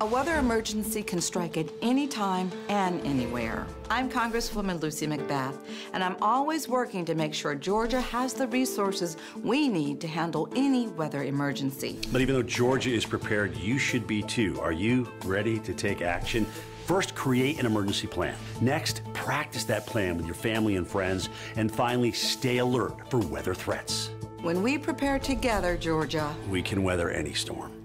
A weather emergency can strike at any time and anywhere. I'm Congresswoman Lucy McBath, and I'm always working to make sure Georgia has the resources we need to handle any weather emergency. But even though Georgia is prepared, you should be too. Are you ready to take action? First, create an emergency plan. Next, practice that plan with your family and friends. And finally, stay alert for weather threats. When we prepare together, Georgia, We can weather any storm.